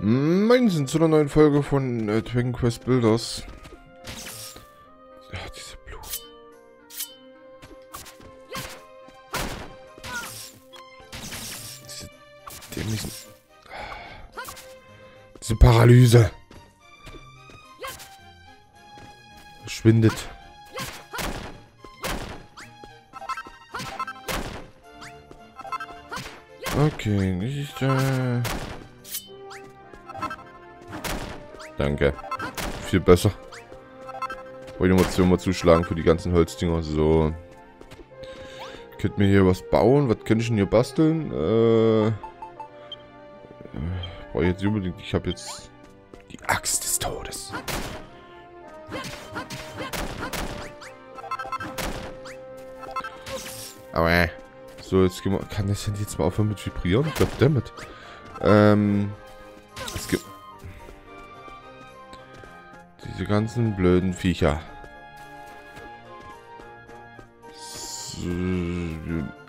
Moin, sind zu einer neuen Folge von äh, Dragon Quest Builders. Ja, diese Blumen. Diese dämlichen... Diese Paralyse. Verschwindet. Okay, nicht... Äh Danke. Viel besser. Wollte ich mal, zuschlagen für die ganzen Holzdinger. So. Könnt mir hier was bauen? Was könnte ich denn hier basteln? Äh. Brauche ich jetzt unbedingt. Ich habe jetzt die Axt des Todes. Aber äh. So, jetzt gehen wir. Kann das denn jetzt mal aufhören mit vibrieren? Damit. Ähm. Diese ganzen blöden Viecher.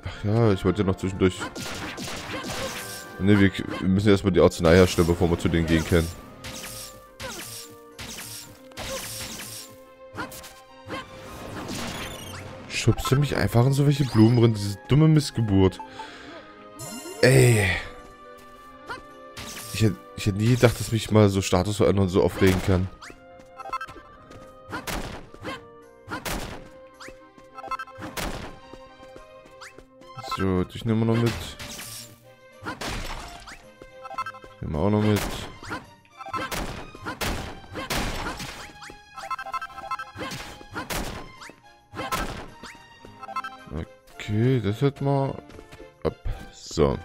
Ach ja, ich wollte ja noch zwischendurch... Ne, wir, müssen erstmal die Arznei herstellen, bevor wir zu denen gehen können. Schubst du mich einfach in so welche Blumen drin? Diese dumme Missgeburt. Ey. Ich hätte, ich nie gedacht, dass mich mal so Status verändern so aufregen kann. Nehmen wir noch mit. Nehmen wir auch noch mit. Okay, das hätten wir ab. So.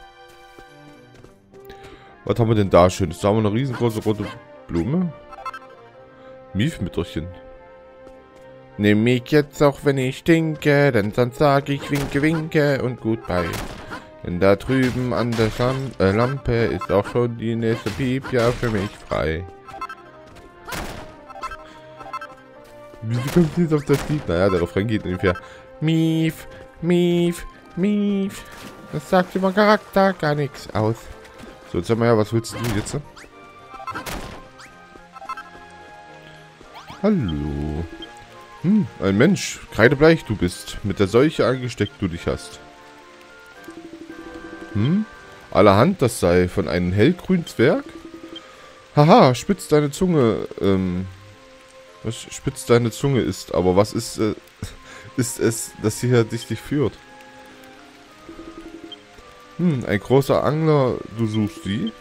Was haben wir denn da schön? Da haben wir eine riesengroße rote Blume. Miefmütterchen. Nimm mich jetzt auch, wenn ich stinke, denn sonst sag ich winke, winke und bei. Denn da drüben an der Lam äh, Lampe ist auch schon die nächste Piepja für mich frei. Wieso kommt jetzt auf das Lied? Naja, der Refrain geht ungefähr. Mief, Mief, Mief. Das sagt über Charakter gar nichts aus. So, jetzt haben wir ja, was willst du jetzt? Hallo. Hm, ein Mensch. Kreidebleich du bist. Mit der Seuche angesteckt du dich hast. Hm? Allerhand das sei von einem hellgrünen Zwerg? Haha, spitz deine Zunge, ähm... Was spitz deine Zunge ist, aber was ist, äh, ist es, das hier dich dich führt? Hm, ein großer Angler, du suchst die?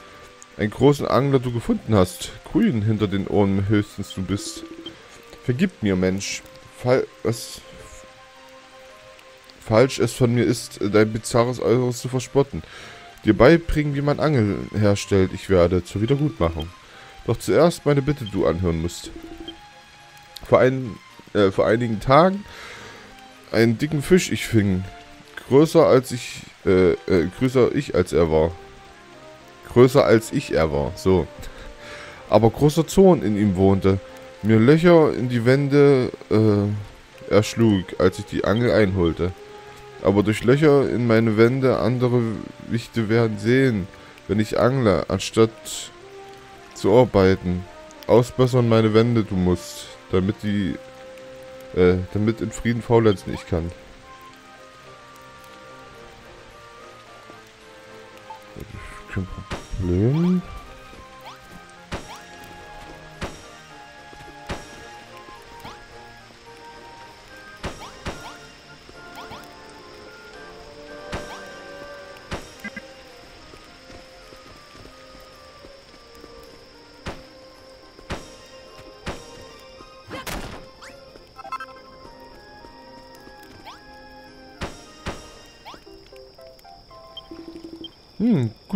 Ein großen Angler du gefunden hast. Grün hinter den Ohren höchstens du bist. Vergib mir, Mensch. Fall, was falsch es von mir ist, dein bizarres Äußeres zu verspotten. Dir beibringen, wie man Angel herstellt, ich werde zur Wiedergutmachung. Doch zuerst meine Bitte du anhören musst. Vor, ein, äh, vor einigen Tagen einen dicken Fisch ich fing. Größer als ich, äh, äh, größer ich als er war. Größer als ich er war, so. Aber großer Zorn in ihm wohnte mir Löcher in die Wände äh, erschlug, als ich die Angel einholte. Aber durch Löcher in meine Wände andere Wichte werden sehen, wenn ich angle, anstatt zu arbeiten. Ausbessern meine Wände du musst, damit die, äh, damit in Frieden faulenzen ich kann. Kein Problem.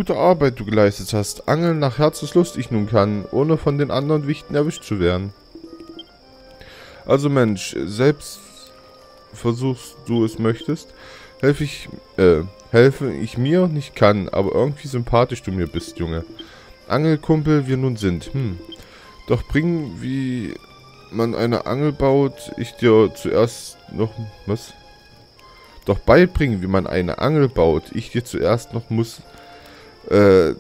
Gute Arbeit du geleistet hast. Angeln nach Herzenslust ich nun kann, ohne von den anderen Wichten erwischt zu werden. Also Mensch, selbst versuchst du es möchtest, helfe ich, äh, helfe ich mir nicht kann, aber irgendwie sympathisch du mir bist, Junge. Angelkumpel wir nun sind, hm. Doch bring, wie man eine Angel baut, ich dir zuerst noch, was? Doch beibringen, wie man eine Angel baut, ich dir zuerst noch muss, äh,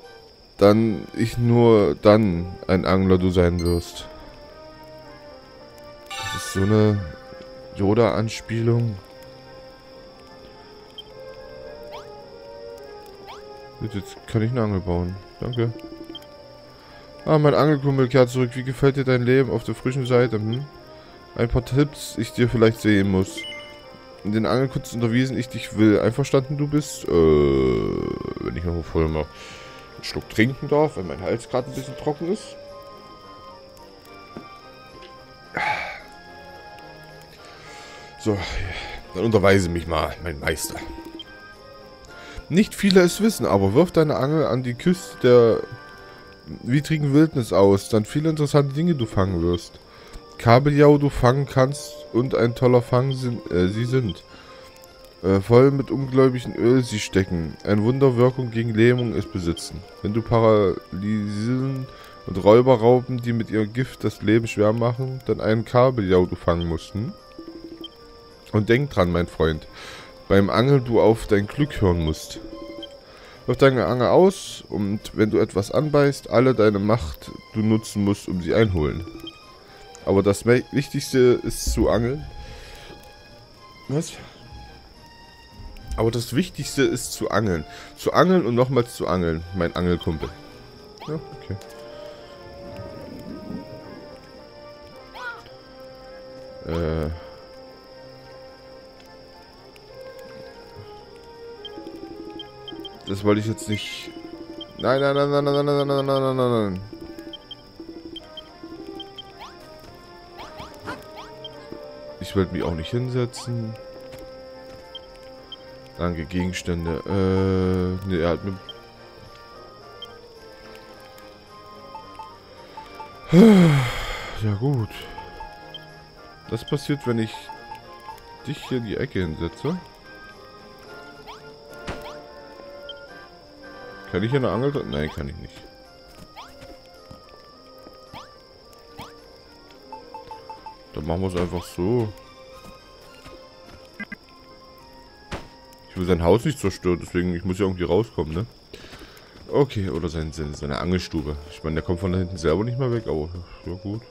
dann ich nur dann ein Angler du sein wirst. Das ist so eine Yoda-Anspielung. Jetzt kann ich eine Angel bauen. Danke. Ah, mein Angelkumpel kehrt zurück. Wie gefällt dir dein Leben auf der frischen Seite? Hm? Ein paar Tipps, ich dir vielleicht sehen muss. In den Angelkunst unterwiesen, ich dich will. Einverstanden du bist? Äh, wenn ich noch voll mal einen Schluck trinken darf, weil mein Hals gerade ein bisschen trocken ist. So, dann unterweise mich mal, mein Meister. Nicht viele es wissen, aber wirf deine Angel an die Küste der widrigen Wildnis aus, dann viele interessante Dinge du fangen wirst. Kabeljau du fangen kannst und ein toller Fang sind, äh, sie sind. Äh, voll mit ungläubigen Öl sie stecken. Eine Wunderwirkung gegen Lähmung es besitzen. Wenn du Paralysen und Räuberraupen, die mit ihrem Gift das Leben schwer machen, dann einen Kabeljau du fangen musst. Hm? Und denk dran, mein Freund, beim Angeln du auf dein Glück hören musst. Wirf deine Angel aus und wenn du etwas anbeißt, alle deine Macht du nutzen musst, um sie einholen. Aber das Wichtigste ist zu angeln. Was? Aber das Wichtigste ist zu angeln. Zu angeln und nochmals zu angeln, mein Angelkumpel. Ja, okay. Äh... Das wollte ich jetzt nicht... Nein, nein, nein, nein, nein, nein, nein, nein, nein, nein, nein. Ich wollte mich auch nicht hinsetzen. Danke, Gegenstände. Äh, ne, er hat mir... Ja gut. Das passiert, wenn ich dich hier in die Ecke hinsetze. Kann ich hier eine Angel drin? Nein, kann ich nicht. Dann machen wir es einfach so. Will sein Haus nicht zerstören, deswegen ich muss ja irgendwie rauskommen, ne? Okay, oder sein, seine, seine Angelstube. Ich meine, der kommt von da hinten selber nicht mehr weg, aber ja gut.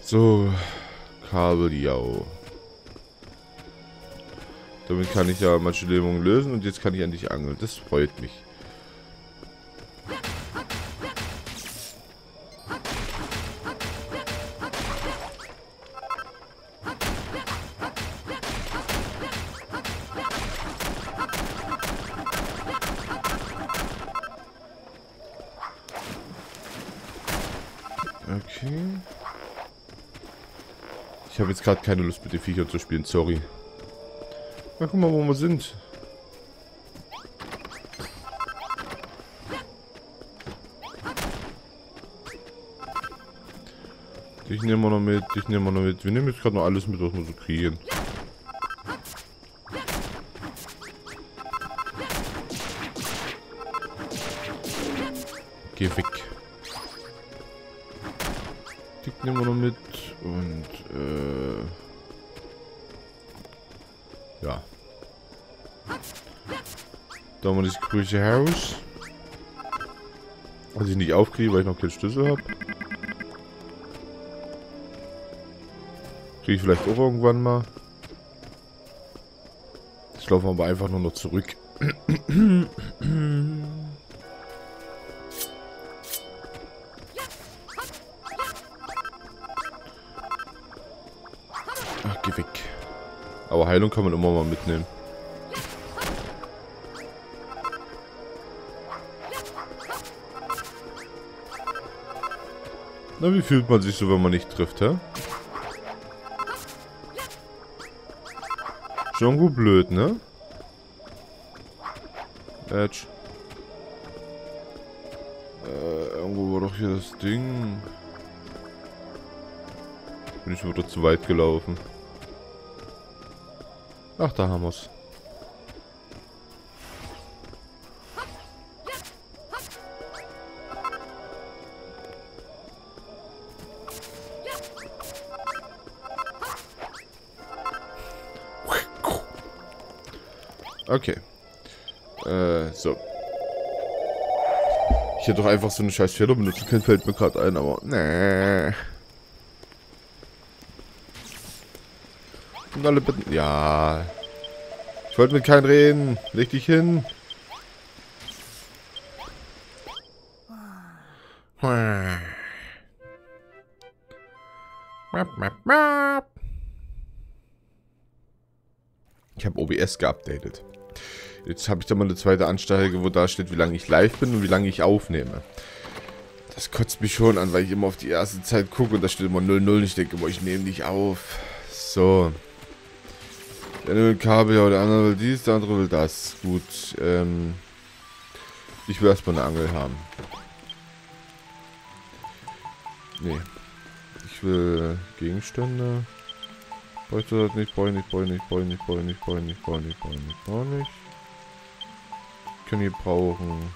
So, Kabeljau. Damit kann ich ja manche Lähmungen lösen und jetzt kann ich endlich angeln. Das freut mich. Okay. Ich habe jetzt gerade keine Lust mit den Viechern zu spielen, sorry. Ja, guck mal, wo wir sind. Dich nehmen wir noch mit, dich nehmen wir noch mit. Wir nehmen jetzt gerade noch alles mit, was wir so kriegen. Dich nehmen wir noch mit und äh ja. Da haben wir das grüne Haus. Was ich nicht aufkriege, weil ich noch keinen Schlüssel habe. Kriege ich vielleicht auch irgendwann mal. Ich laufe aber einfach nur noch zurück. Aber Heilung kann man immer mal mitnehmen. Na, wie fühlt man sich so, wenn man nicht trifft, hä? Schon gut blöd, ne? Edge. Äh, irgendwo war doch hier das Ding. Bin ich wieder zu weit gelaufen. Ach, da haben wir's. Okay. Äh, so. Ich hätte doch einfach so eine scheiß Feder benutzen können, fällt mir gerade ein, aber nee. Und alle bitten. Ja. Ich wollte mit keinem reden. Leg dich hin. Ich habe OBS geupdatet. Jetzt habe ich da mal eine zweite Anzeige, wo da steht, wie lange ich live bin und wie lange ich aufnehme. Das kotzt mich schon an, weil ich immer auf die erste Zeit gucke und da steht immer 00 und ich denke, boah, ich nehme nicht auf. So. Der will Kabel, der andere will dies, der andere will das. Gut, ähm... Ich will erstmal eine Angel haben. Nee. Ich will Gegenstände. Bräuchte das nicht, brauche ich nicht, brauche ich nicht, brauche ich nicht, brauche ich nicht, brauche ich nicht, brauche ich nicht, brauche ich nicht, brauche ich nicht. Wir brauchen.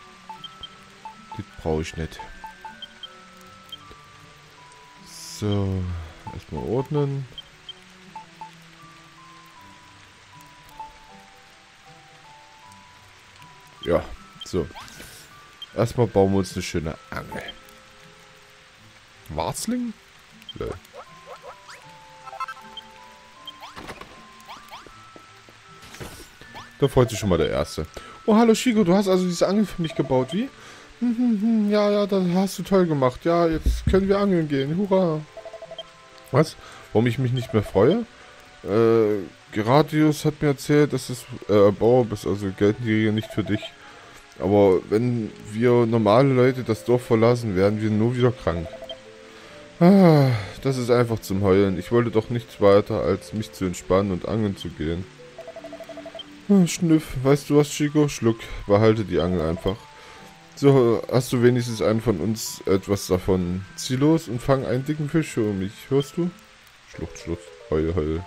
Das brauche ich nicht. So. Erstmal ordnen. Ja, so. Erstmal bauen wir uns eine schöne Angel. Warzling? Lol. Da freut sich schon mal der Erste. Oh, hallo Shigo, du hast also diese Angel für mich gebaut, wie? Hm, hm, hm, ja, ja, das hast du toll gemacht. Ja, jetzt können wir angeln gehen. Hurra. Was? Warum ich mich nicht mehr freue? Äh, Geradius hat mir erzählt, dass es äh, Bauer bist, also gelten die Regeln nicht für dich. Aber wenn wir normale Leute das Dorf verlassen, werden wir nur wieder krank. Ah, das ist einfach zum Heulen. Ich wollte doch nichts weiter, als mich zu entspannen und angeln zu gehen. Ah, Schnüff, weißt du was, Chico? Schluck, behalte die Angel einfach. So, hast du wenigstens einen von uns etwas davon. Zieh los und fang einen dicken Fisch für mich. Hörst du? Schlucht, schlucht. Heul, heul.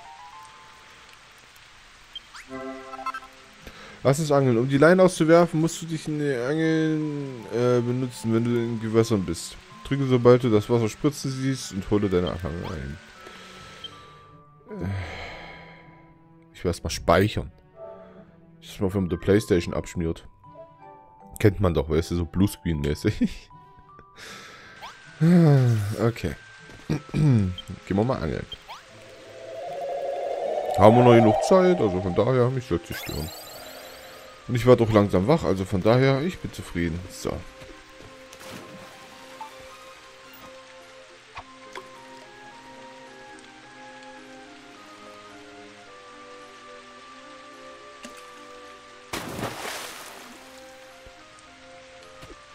Lass uns angeln. Um die Leine auszuwerfen, musst du dich in den Angeln äh, benutzen, wenn du in Gewässern bist. Drücke, sobald du das Wasser spritzen siehst und hole deine Angel ein. Ich will erstmal speichern. Das ist mal, wenn man Playstation abschmiert. Kennt man doch, weißt du, so Bluescreen-mäßig. okay. Gehen wir mal angeln. Haben wir noch genug Zeit, also von daher, mich soll es stören. Und ich werde auch langsam wach, also von daher, ich bin zufrieden. So.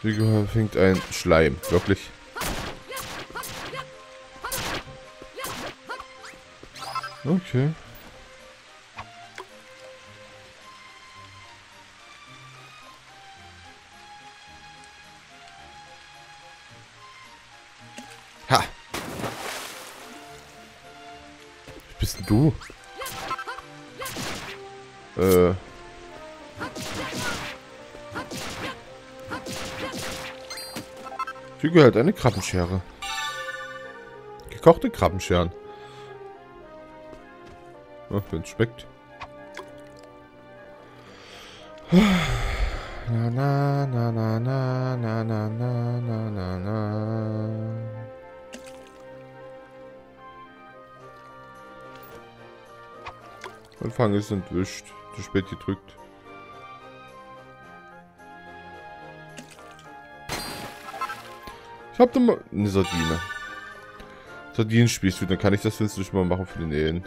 Wie fängt ein Schleim, wirklich. Okay. Bist denn du? Äh... Hier gehört eine Krabbenschere. Gekochte Krabbenscheren. Oh, wenn es schmeckt. Anfang ist entwischt. Zu spät gedrückt. Ich hab doch mal eine Sardine. Sardinen spielst du, dann kann ich das nicht mal machen für den Ehen.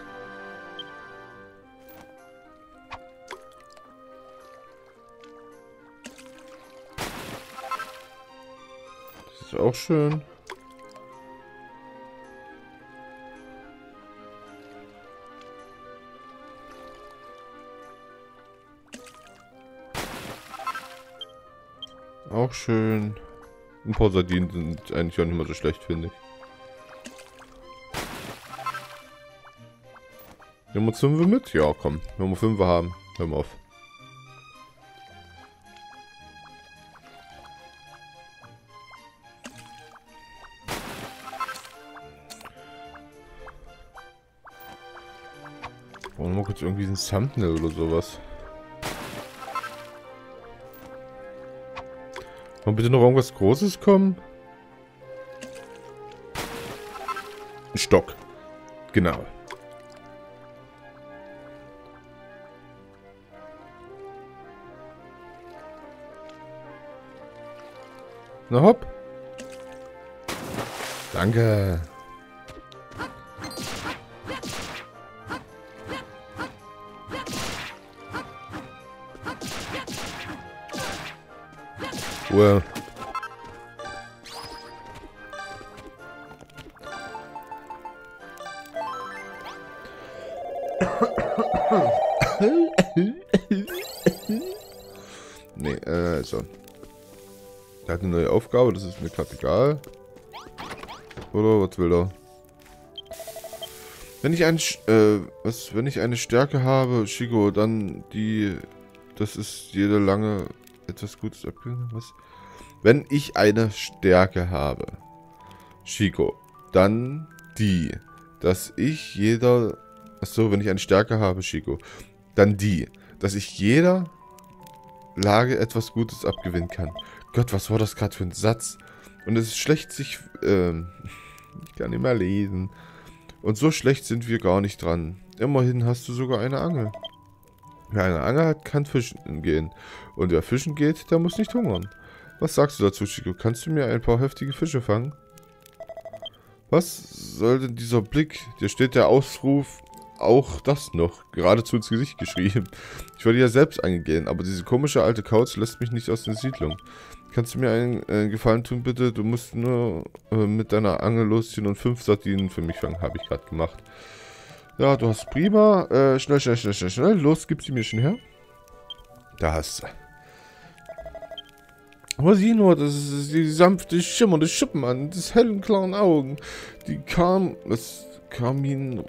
Das ist auch schön. Auch schön. Ein paar Sardinen sind eigentlich auch nicht mal so schlecht, finde ich. Nehmen wir 5 mit? Ja, komm. Wenn wir 5 haben, hören wir auf. Wollen wir mal kurz irgendwie ein Thumbnail oder sowas? Kann bitte noch irgendwas Großes kommen? Ein Stock. Genau. Na hopp. Danke. Well. nee, äh, so. Der hat eine neue Aufgabe, das ist mir gerade egal. Oder was will er? Wenn ich ein, äh, was, wenn ich eine Stärke habe, Shigo, dann die, das ist jede lange etwas Gutes abgeben. Was? Wenn ich eine Stärke habe, Shigo, dann die, dass ich jeder, achso, wenn ich eine Stärke habe, Shigo, dann die, dass ich jeder Lage etwas Gutes abgewinnen kann. Gott, was war das gerade für ein Satz? Und es ist schlecht, sich, ähm, ich kann nicht mehr lesen. Und so schlecht sind wir gar nicht dran. Immerhin hast du sogar eine Angel. Wer eine Angel hat, kann fischen gehen. Und wer fischen geht, der muss nicht hungern. Was sagst du dazu, Chico? Kannst du mir ein paar heftige Fische fangen? Was soll denn dieser Blick? Dir steht der Ausruf auch das noch geradezu ins Gesicht geschrieben. Ich wollte ja selbst eingehen, aber diese komische alte Couch lässt mich nicht aus der Siedlung. Kannst du mir einen äh, Gefallen tun, bitte? Du musst nur äh, mit deiner Angel losziehen und fünf Sardinen für mich fangen. Habe ich gerade gemacht. Ja, du hast prima. Äh, schnell, schnell, schnell, schnell, schnell. Los, gib sie mir schon her. Da hast du. Aber sieh nur, das ist die sanfte, schimmernde Schuppen an, des hellen, klaren Augen. Die kam, das Kamin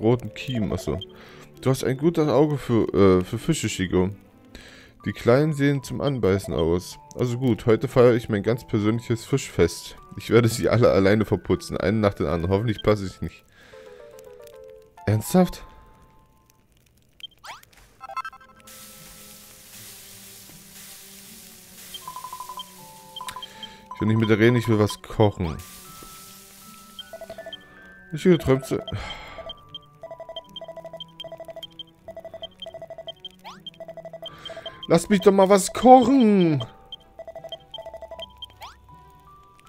roten Kiem, achso. Du hast ein gutes Auge für, äh, für Fische, Chico. Die Kleinen sehen zum Anbeißen aus. Also gut, heute feiere ich mein ganz persönliches Fischfest. Ich werde sie alle alleine verputzen, einen nach dem anderen. Hoffentlich passe ich nicht. Ernsthaft? Will nicht mit der reden, ich will was kochen. Ich will Träumte. Lass mich doch mal was kochen.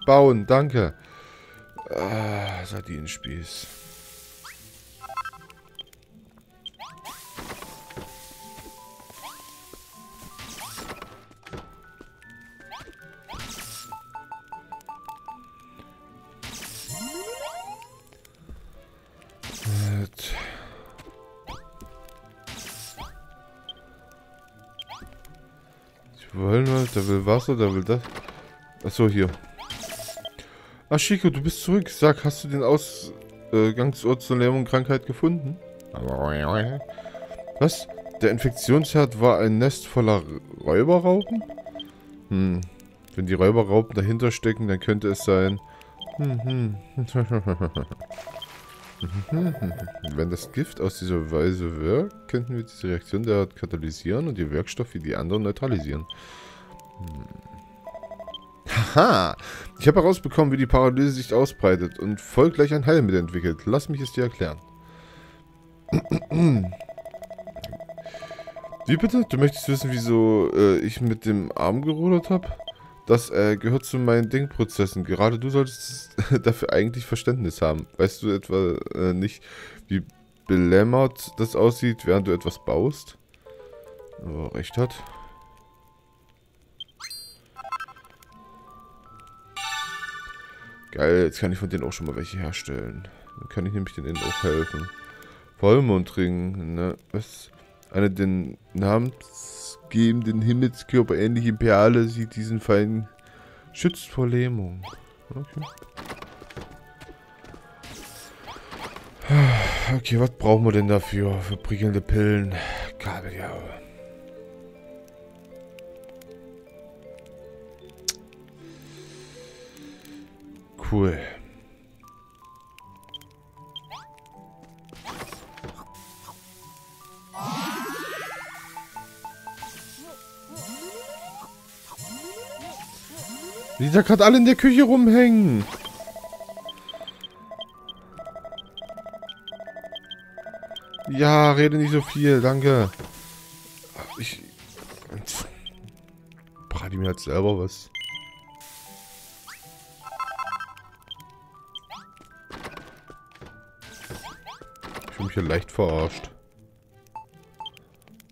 Bauen, danke. Ah, Sardinenspieß. Der will Wasser, der will das. Achso, hier. Ach, Chico, du bist zurück. Sag, hast du den Ausgangsort zur Lähmung Krankheit gefunden? Was? Der Infektionsherd war ein Nest voller Räuberraupen? Hm. Wenn die Räuberraupen dahinter stecken, dann könnte es sein... Hm, hm. Wenn das Gift aus dieser Weise wirkt, könnten wir diese Reaktion der katalysieren und die Wirkstoff wie die anderen neutralisieren. Hm. Haha! Ich habe herausbekommen, wie die Paralyse sich ausbreitet und voll gleich ein Heilmittel entwickelt. Lass mich es dir erklären. Wie bitte? Du möchtest wissen, wieso äh, ich mit dem Arm gerudert habe? Das äh, gehört zu meinen Denkprozessen. Gerade du solltest dafür eigentlich Verständnis haben. Weißt du etwa äh, nicht, wie belämmert das aussieht, während du etwas baust? Oh, recht hat. Geil, jetzt kann ich von denen auch schon mal welche herstellen. Dann kann ich nämlich denen auch helfen. Vollmondring, ne? Was? Eine den namensgebenden Himmelskörper ähnliche Perle sieht diesen Feind schützt vor Lähmung. Okay. Okay, was brauchen wir denn dafür? Für prickelnde Pillen. Kabeljau. Cool. Die da gerade alle in der Küche rumhängen. Ja, rede nicht so viel, danke. Ich... Brate mir jetzt selber was. Mich hier leicht verarscht.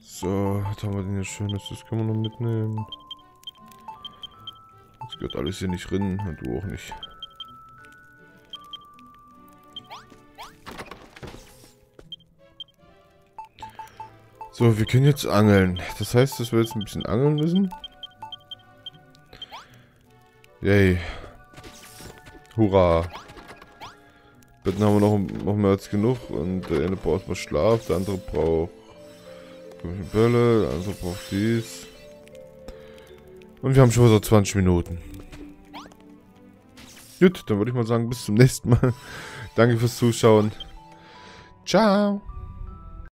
So, was haben wir denn hier Schönes? Das können wir noch mitnehmen. Das gehört alles hier nicht drin und du auch nicht. So, wir können jetzt angeln. Das heißt, dass wir jetzt ein bisschen angeln müssen. Yay. Hurra. Betten haben wir noch, noch mehr als genug. Und der eine braucht mal Schlaf, der andere braucht Bälle, der andere braucht dies. Und wir haben schon wieder 20 Minuten. Gut, dann würde ich mal sagen, bis zum nächsten Mal. Danke fürs Zuschauen. Ciao.